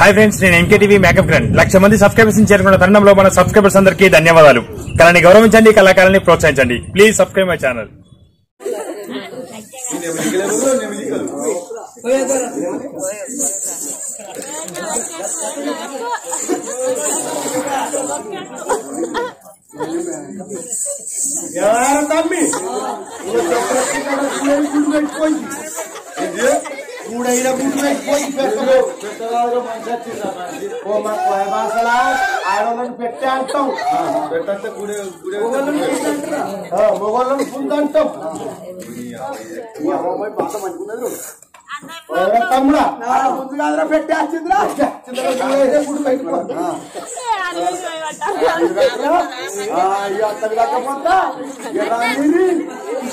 Hi friends నేను MKTV makeup grand lakh మంది subscribers చేరుకున్న తరుణంలో మన సబ్స్క్రైబర్స్ అందరికీ ధన్యవాదాలు. కళని గౌరవించండి కళాకారాన్ని ప్రోత్సహించండి. ప్లీజ్ సబ్స్క్రైబ్ మై ఛానల్ कुडैर कुटुमे कोइ पेटको पेटको मान्छे छ ओ मा कोइ बासला आइरन पेटे आन्तौ पेटा त। कुडे कुडे ह मोगलन फुन्दन्तौ या मोय पास मन्कुनद्रो ఓరా తమ్ముడా ముందు కాదురా పెట్టి వచ్చిందిరా అత్తది కాకపోతే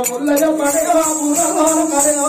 ముల్లజ పడగా పురాణ కరగా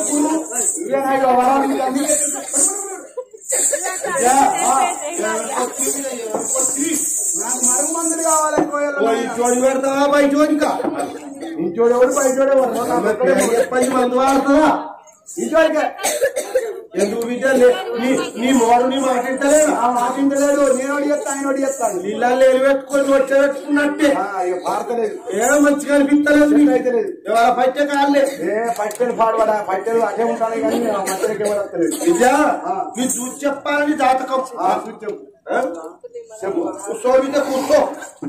ये नहीं दोबारा नहीं करनी ఇంచోడి పెడతావా పైచోడికా ఇంచోడెవడు పైచోడెవడు పని మందు వాడుతుందా ఇంచోడికే ఎందుకు బిడ్డ నీ మోడు నీ మాటింటలేడు ఆ మాటింటలేడు నేను అడిగేస్తా ఆయన అడిగేస్తాను నీళ్ళల్లో ఎలు పెట్టుకొని వచ్చే పెట్టుకున్నట్టే. పాడతలేదు ఏదో మంచిగా అనిపిస్తలేదు అయితే లేదు. ఎవరు పచ్చే కాలే ఏ పచ్చని పాడవాడా పచ్చలు అదే ఉంటాను కానీ మధ్యలోకి ఎవరు విద్యా మీరు చూసి చెప్పాలని జాతకం. చూసి చెప్పు? చెప్పు. కూర్చో కూర్చో.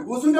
కూర్చుంటే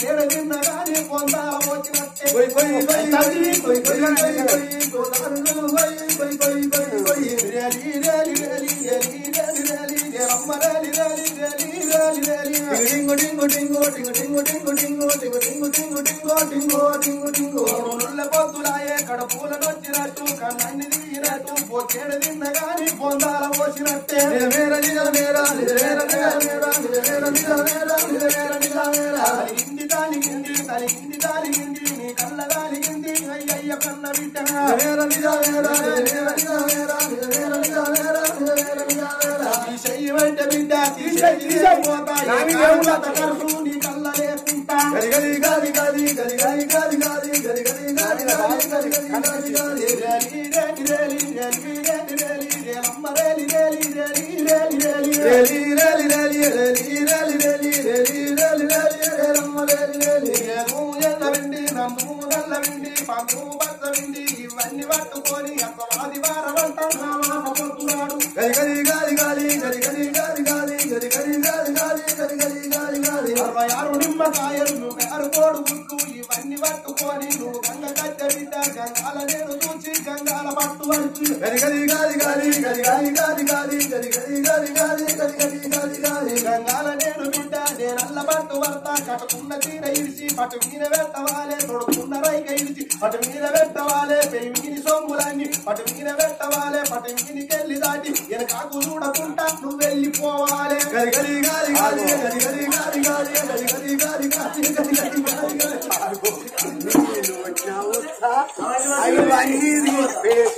పేరు నిన్న గాని కొంత వచ్చినట్టే కొయ్యి కొయ్యి కొయ్యి కొయ్యి కొయ్యి కొయ్యి కళ్ళ తాలిగింది అయ్యయ్య కన్న బిడ్డ నిజమేర తీసేయమంటే బిడ్డ నీ కళ్ళ లేకుంటా గది గది గది గది గది గది గది గది గది రేలి రేలి రేలి రేలి రేలి రేలి రేలి రేలి రేలి రేలి రేలి రేలి రేలి కాయలు నువ్వు గారు కోడుకుంటూ ఇవన్నీ పట్టుకొని నువ్వు గంగ కట్టె గంగాల నేను చూచి గంగాల పట్టు వచ్చి గరి గరి గాలి గాలి గరి గాలి గాలి గాలి గరి గరి గాలి గాలి గరి గరి గాలి గాలి గంగాల నేను బిడ్డ. నేనల్ల పట్టు వర్త. కట్టుకున్న తీర ఇడిచి పట్టు మీద పెట్టవాలే తొడుకున్న రైక ఇడిచి. పట్టు మీద పెట్టవాలే పెయిమిని సొమ్ములన్నీ. పట్టు మీద పెట్టవాలే పట్టు మీదికెళ్ళి దాటి. వెనకాకు చూడకుండా నువ్వే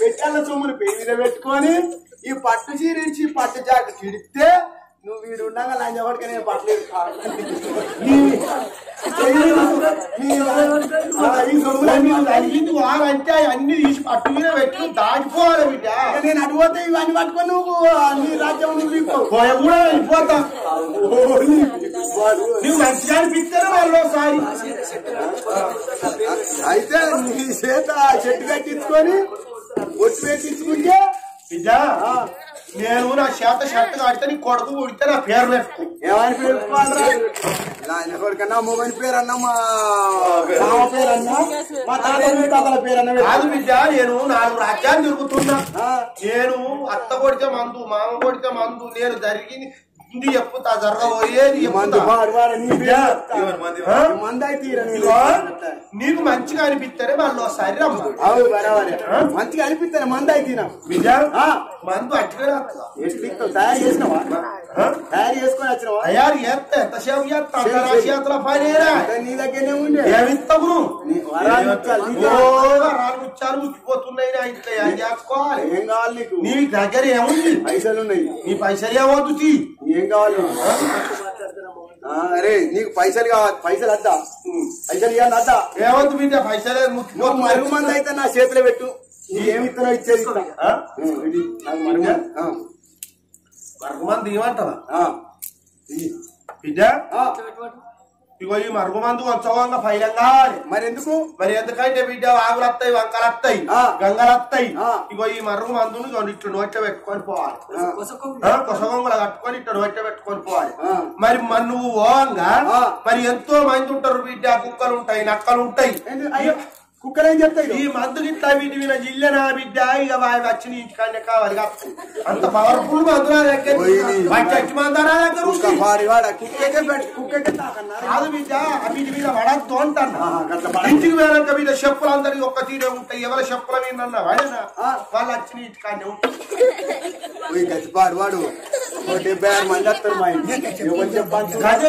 పెట్టాల సొమ్ములు పేరు పెట్టుకొని ఈ పట్టు చీర ఇచ్చి పట్టు జాకెట్ చిడితే నువ్వు వీడు ఉండగా లంచ పట్టుకొని నేను పట్టలేదు ఈ సొమ్ములన్నీ తగ్గింది వారంటే అన్ని తీసి పట్టు మీద పెట్టి దాటిపోవాలి బిడ్డ. నేను అడిగితే ఇవన్నీ పట్టుకొని నువ్వు నీ రాజ్యం నువ్వు తీసుకో. పోయ కూడా వెళ్ళిపోతా నువ్వు మంచిగా అనిపిస్తారు వాళ్ళు ఒకసారి. అయితే నీ చేత చెట్టు కట్టించుకొని ఒట్టు పెట్టించుకుంటే బిడ్డ నేను నా చేత షర్ట్ కడితే నీ కొడుకు ఉడితే నా పేరు ఏమని పేరు? కొడుకన్నా మొగని పేరు అన్నా మా మామ పేరు అన్నా మా తాత మీ తాతల పేరు అన్నా కాదు బిడ్డ నేను నాలుగు రాజ్యాలు తిరుగుతున్నా. నేను అత్త కొడితే మందు మామ కొడితే మందు నేను జరిగింది నీ చెప్పుతా జరగబోయేది నీకు మంచిగా అనిపిస్తారే వాళ్ళు ఒకసారి మంచిగా అనిపిస్తారే మంది అయితేనా మందు అట్లా తయారు చేసినవా? తయారు చేసుకొని నీ ఇంట్లో ఏం కావాలి నీకు? దగ్గర ఏముంది? పైసలు ఉన్నాయి. నీ పైసలు ఏమవుతుంది? ఏం కావాలి? అరే నీకు పైసలు కావాలి పైసలు అద్దా. పైసలు ఇవ్వాలి అద్దా. ఏమంత మీద పైసలు మరుగు మంది అయితే నా చేతిలో పెట్టు. ఏమి ఇస్తున్నా ఇచ్చేది మరుగు మంది. ఇవ్వంటారా బిడ్డ? ఇగో ఈ మరుగు మందు కొంచంగా ఫైలం కావాలి మరి ఎందుకు మరి ఎందుకంటే బిడ్డ వాగులు వస్తాయి వంకలు వస్తాయి ఆ. గంగలు వస్తాయి ఆ. ఇగో ఈ మరుగు మందుని ఇట్లా నోట్లో పెట్టుకొని పోవాలి. కొసగొంగలు కట్టుకొని ఇట్లా నోట్లో పెట్టుకొని పోవాలి. మరి మరి నువ్వు ఓంగా. మరి ఎంతో మంది ఉంటారు బిడ్డ కుక్కలు ఉంటాయి నక్కలు ఉంటాయి. కుక్కలు ఏం చెప్తాయి ఈ మందు గిట్లా వీటి వీళ్ళ జిల్లెనా బిడ్డ? ఇక వాయి వచ్చి నీ కావాలి. అంత పవర్ఫుల్ మందురా కాదు బిడ్డ వీటి మీద పడద్దు అంటున్నా. ఇంటికి వేరక వీళ్ళ చెప్పులు అందరికి ఒక్క తీరే ఉంటాయి. ఎవరి చెప్పుల మీద వాళ్ళు వచ్చి నీ ఇంటికాడనే ఉంటాయి. గచ్చిపాడు వాడు. డెబ్బై ఆరు మంది వస్తారు మా ఇంటికి.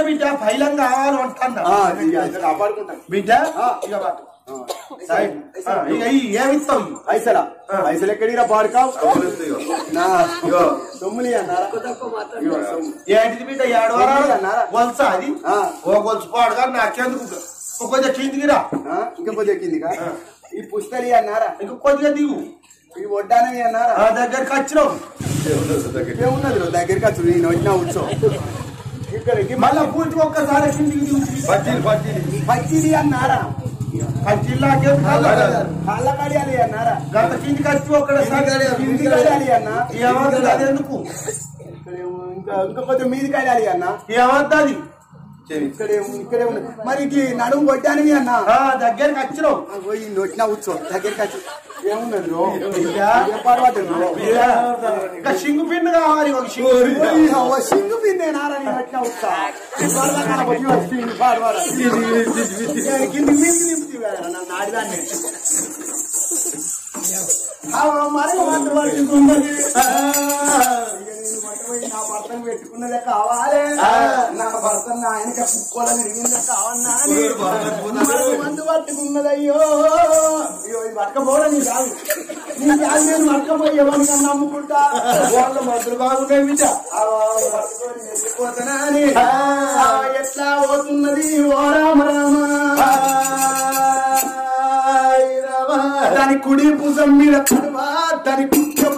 బిడ్డ ఫైలం కావాలి అంటున్నా బిడ్డ ఇక ఈ పుస్తలి అన్నారా ఇంకా. కొద్దిగా దిగు. ఈ వడ్డానవి అన్నారా దగ్గరికి వచ్చినావు దగ్గరికి వచ్చి నేను వచ్చినా ఉత్సవం ఇక్కడికి మళ్ళీ పూర్తి ఒక్కసారి బజ్జీలు అన్నారా జిల్లాకే కాళ్ళ కడియాలి అన్నారా గత కిందికి వచ్చి ఒక్కసారి కింది కడియాలి అన్న. ఏమవుతుంది అది ఎందుకు? ఇంకా ఇంకా కొంచెం అన్న. ఏమవుతుంది ఇక్కడే ఇక్కడే ఉంది. మరి నడుము కొట్టాను అన్న? దగ్గరికి వచ్చినావు. నొట్టిన కూర్చో దగ్గరికి వచ్చి. ఏమున్నది రో? ఏం పర్వాలేదు రో? ఇంకా సింగు పిన్ను కావాలి ఒక సింగు పిన్ను. ఓయ్, ఓ సింగు పిన్నే నారని నొట్టిన కూర్చో వరద కనబడి వచ్చింది పాడవాడ నేను కింది మీద నింపుతీ వేరా నన్ను ఆడిదాన్ని మరి వంట వంటపోయి నా భర్తను పెట్టుకున్నదే కావాలి. నా భర్త ఆయనకి కుక్కల విరిగిందే కావన్నా అని. మరి మందు పట్టుకున్నది అయ్యో. ఇది పట్టకపోవడం నీ కాదు. నీ కాదు నేను పట్టకపోయి ఎవరికన్నా నమ్ముకుంటా. వాళ్ళ మందులు బాగున్నాయి బిడ్డ. ఆ, పట్టుకొని వెళ్ళిపోతానా అని. ఎట్లా పోతున్నది? ఓ రామ రామ. దాని కుడి భుజం మీద కడువా? దాని కుట్టం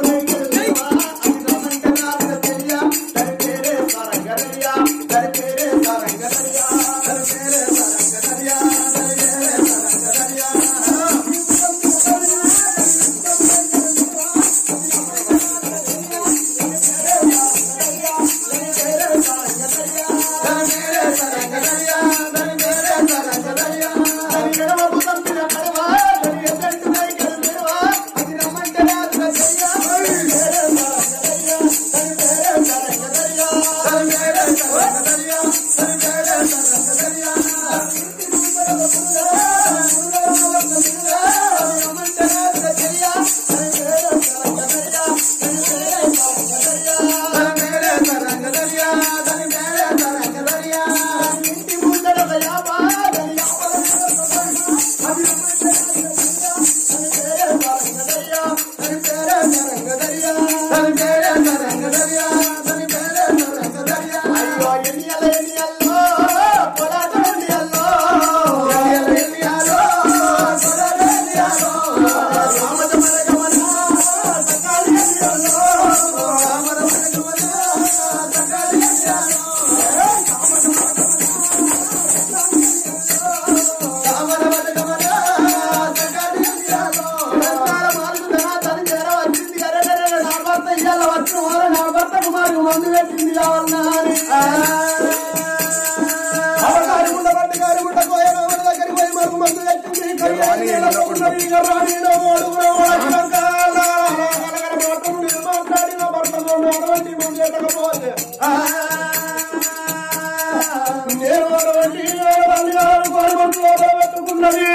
పెట్టుకున్నది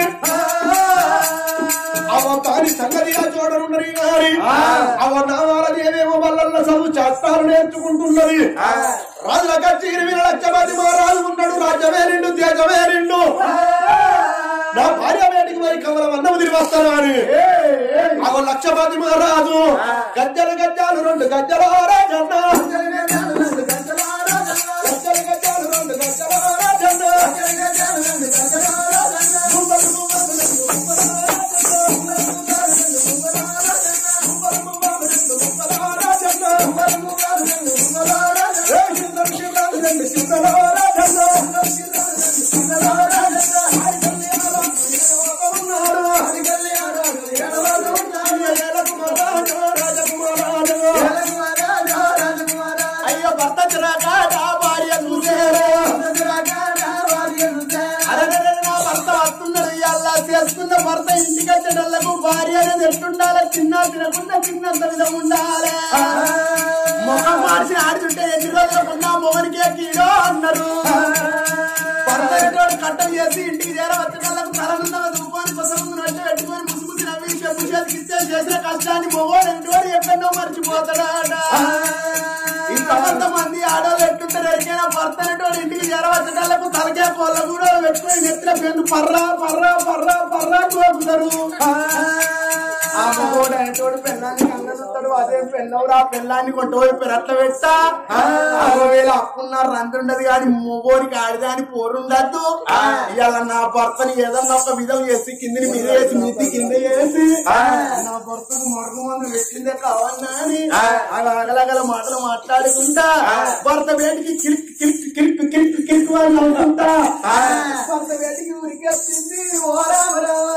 అవ తాని సంగతిగా చూడనున్నది గారి అవ నామాలని ఏమేమో వల్ల చదువు చేస్తారు నేర్చుకుంటున్నది రాజుల కచ్చి ఇరవై లక్ష మంది మహారాజు ఉన్నాడు రాజ్యమే రెండు దేశమే రెండు నా భార్య వేటికి మరి కమలం అన్నము తిరిగి వస్తాను అని అవ మహారాజు. గజ్జాలు రెండు గజ్జల రాజన్న భర్త భార్య అనేది ఎట్టుండాలి చిన్న తినకుండా చిన్నంత విధం ఉండాలి. ముఖం మార్చి ఆడుతుంటే ఎన్ని రోజులకున్నా మొగనికే కీడో అన్నారు. కట్టం చేసి ఇంటికి చేర వచ్చేటళ్ళకు తలనుందల దూపాన్ని కొసము నచ్చి పెట్టుకొని ముసి ముసి నవ్వి చెప్పు చేతికిస్తే చేసిన కష్టాన్ని మొగోడు ఎంటోడు ఎక్కడో మర్చిపోతాడా ఇంతమంత మంది ఆడవాళ్ళు ఎట్టుంటారు ఎరికైనా భర్త అనేటోడు ఇంటికి జరవచ్చటాలకు తలకే పొల్ల కూడా పెట్టుకుని నెత్తిన పెన్ను పర్రా పర్రా పర్రా పర్రా కోపుతారు. పెళ్ళాన్ని కంగలుతాడు అదే పెళ్ళవురా పెళ్ళాన్ని పెరట్ల పెట్టా. అప్పున్నారు రందుండదు కానీ మొగోడికి ఆడితే అని పోరుండద్దు ఇవాళ నా భర్తని ఏదన్నా ఒక విధం చేసి కిందిని మీద వేసి మిద్ది కింద వేసి నా భర్తకు మరుగు మందు పెట్టిందే కావన్నా అని అలా అగలగల మాటలు మాట్లాడుకుంటా భర్త వేటికి కిరిక్ కిరిక్ కిరిక్ కిరిక్ కిరిక్ అని అనుకుంటా. భర్త వేటికి ఉరికొచ్చింది ఓ రామ రామ.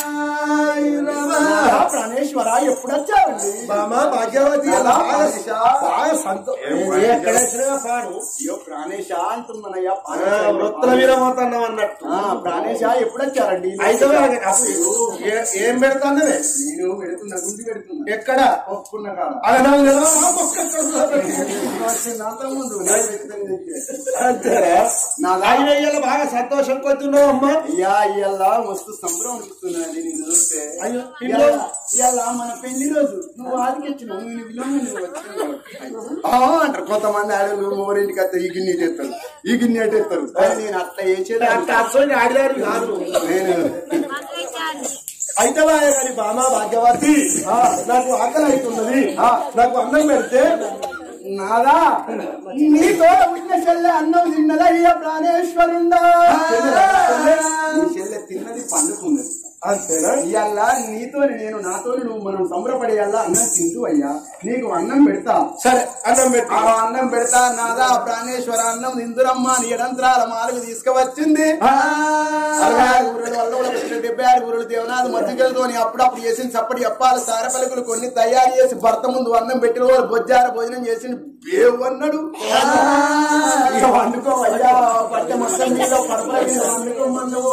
ప్రాణేశ ప్రాణేశ్వర ఎప్పుడు వచ్చావండి బామ భాగ్యవతి. పాడు? అయ్యో ప్రాణేశ అంటున్నానయ్యా వృత్తుల అన్నట్టు. ప్రాణేశ ఎప్పుడు వచ్చారండి అయితే ఏ- పెడతానవే నేను పెడుతున్నా గుండి పెడుతున్నా. ఎక్కడ? ఒప్పుకున్న. అంతేరా నా ఇయ్యాల బాగా సంతోషం కొద్దున్నావు అమ్మా. అయ్యా ఇవాళ మస్తు సంబరం అనిపిస్తున్నది నేను చూస్తే. అయ్యో, ఇవాళ ఇవాళ మన పెళ్ళి రోజు. నువ్వు ఆదికిచ్చినావు నేను విలువ నువ్వు వచ్చినావు. ఆ, అంటారు కొంతమంది ఆడలు మూడింటికి వస్తే ఈ గిన్నె తెస్తారు ఈ గిన్నె కానీ నేను అట్లా అట్లా అసలు కాదు. నేను అయితే కానీ బామా భాగ్యవతి. నాకు ఆకలి అవుతున్నది నాకు అన్నం పెడితే నాదా? నీతో ఉన్న చెల్లె అన్నం తిన్నదా? ఇయ్య ప్రాణేశ్వరుండా నీ చెల్లె తిన్నది పండుకున్నది అంతేనా? ఇవాళ నీతో నేను నాతో నువ్వు మనం సంబరపడేయాలా అన్నం తింటూ అయ్యా. నీకు అన్నం పెడతా. సరే అన్నం ఆ అన్నం పెడతా నాదా ప్రాణేశ్వర అన్నం ఇందురమ్మ నీ ఎడంత్రాల మాలకు తీసుకువచ్చింది డెబ్బై ఆరు ఊరలు దేవనాథ్ మధ్యగలతో అప్పుడప్పుడు చేసిన చప్పటి అప్పాలు సార పలుకులు కొన్ని తయారు చేసి భర్త ముందు అన్నం పెట్టిన వాళ్ళు బొజ్జార భోజనం చేసి ఇక వండుకోవయ్యా పట్టె మొత్తం మీద పడపల కింద వండుకోమన్నావు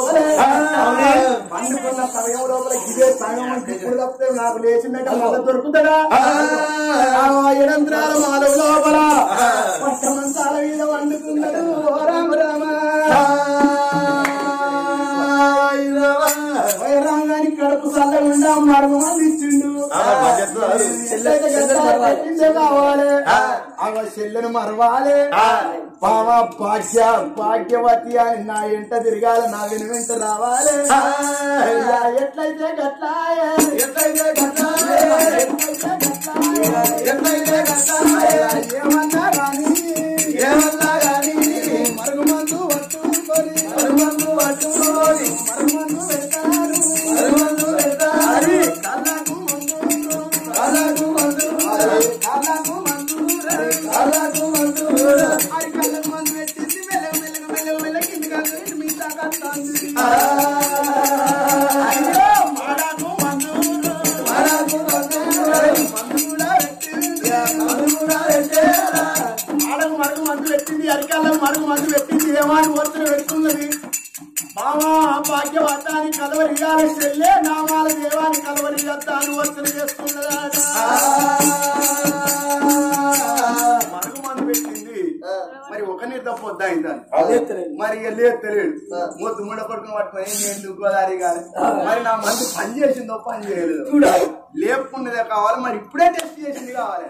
వండుకున్న సమయం లోపల ఇదే సమయం ఇప్పుడు తప్పితే నాకు లేచిందంటే మళ్ళీ దొరుకుతాడా ఎడంత్రాల మాలవ లోపల పట్టమంతాల మీద వండుకున్నాడు. రామ రామ. వైరాంగానికి కడుపు చల్లగుండా మరమ కావాలి ఆమె చెల్లెను మరవాలి. బావ భాగ్య భాగ్యవతి అని నా ఎంట తిరగాలి నా వెను వెంట రావాలి ఎట్లయితే ఎట్లయితే ఎట్లయితే ఏమన్నా గాని ఏమన్నా అని ఒత్తులు చేస్తున్నదాట మరుగు మందు పెట్టింది. మరి ఒక నీరు తప్ప వద్దా ఇంత మరి ఇక లేదు తెలియదు. మొద్దు ముడ కొడుకుని పట్టుకొని నేను దుగ్గోదారి కాదు మరి నా మందు పని చేసిందో పని చేయలేదు. లేపుకున్నదే కావాలి మరి ఇప్పుడే టెస్ట్ చేసింది కావాలి.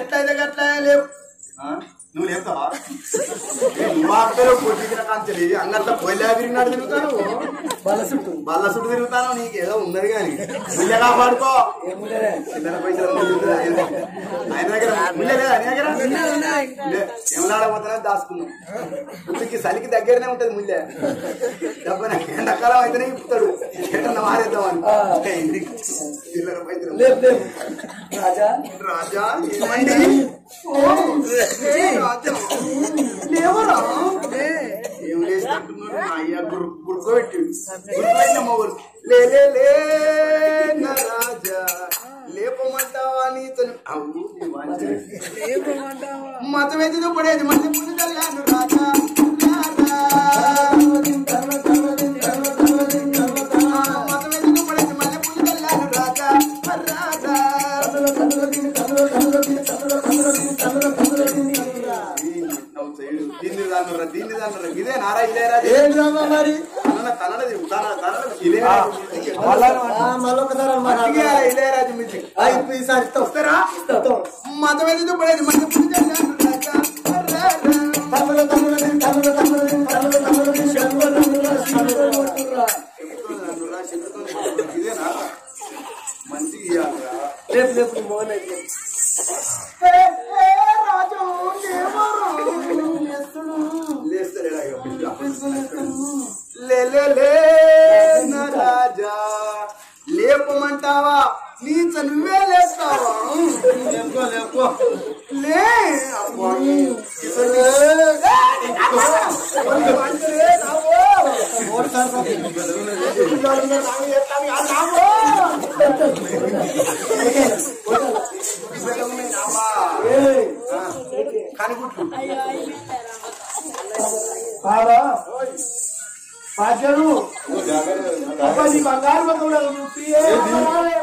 ఎట్లయితే గట్లా లేపు? నువ్వు నువ్వు ఆపుతావు పొద్దుకిన కాంచెలి అంగట్ల పొయ్యిలా తిరిగినాడు తిరుగుతాను. బల్ల చుట్టూ. బల్ల చుట్టూ తిరుగుతాను. నీకు ఏదో ఉన్నది కానీ. ముల్లె కాపాడుకో. చిల్లర పైసలు. ఆయన దగ్గర ముల్లె లేదా నీ దగ్గర ముల్లె. ఏమలాడబోతున్నా దాచుకున్నాం. పుట్టుకి చలికి దగ్గరనే ఉంటది ముల్లె డబ్బన ఎండాకాలం అయితేనే ఇప్పుతాడు. ఎటన్నా మారేద్దామని. చిల్లర పైసలు. రాజా? ఏమండి? రాజా లేవరా ఏం లేచినట్టున్నాడు నా అయ్య గురు లే నా రాజా లేపమంటావా నీతో మతం ఎదురు పడేది మంది ముందు చల్లాను రాజా రాజా. మతం ఎదురు పడేది మల్లె పూలు రాజా ఆ ఇదే రాజు మ్యూజిక్. ఈసారి ఇస్తాం. వస్తారా? మతం ఎందుకు పడేది? రా. తమ్ముడు తమ్ముడు తమ్ముడు తమ్ముడు తమ్ముడు తమ్ముడు మంచిగా ఇయ్యాలిరా. లేపు లేపు లే లే లే నా రాజా లేపమంటావా నీ నువ్వే లేస్తావా లేపో లేపో లే అబ్బా. ज़रूर। अब्बा जी बंगाल में तो ड्यूटी है।